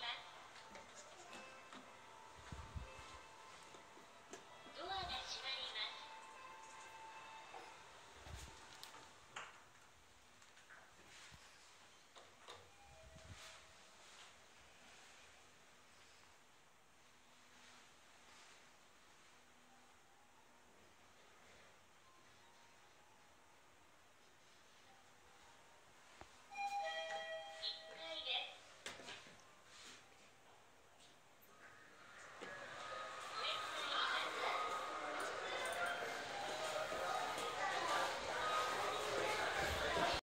Amen.